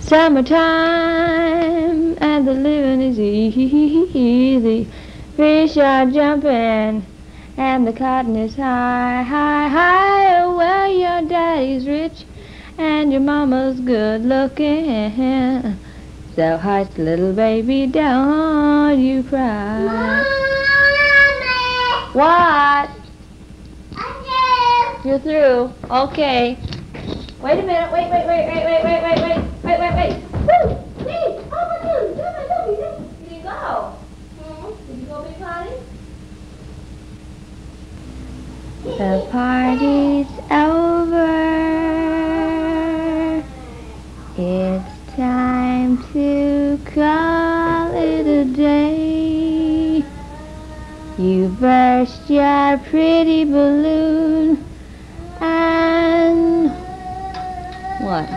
Summertime and the living is easy. Fish are jumping and the cotton is high, high, high. Well, your daddy's rich and your mama's good looking. So hush, little baby, don't you cry. Mommy. What? I'm. You're through. Okay. Wait a minute. Wait, wait, wait, wait, wait, wait, wait, wait. The party's over. It's time to call it a day. You burst your pretty balloon and what?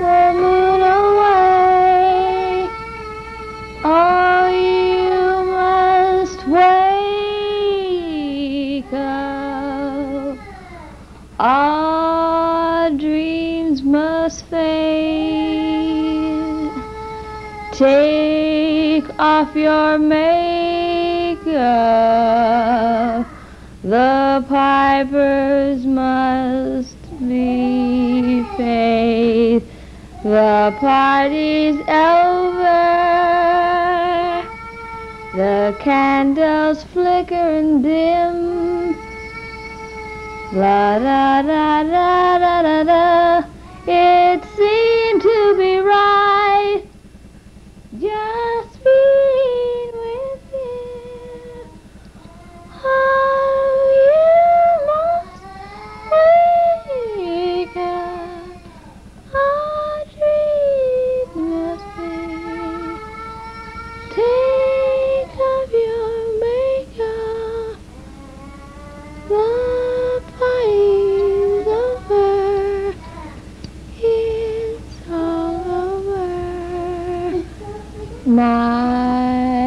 The moon All dreams must fade. Take off your makeup. The pipers must be paid. The party's over. The candles flicker and dim. La la la la la la la. It's. My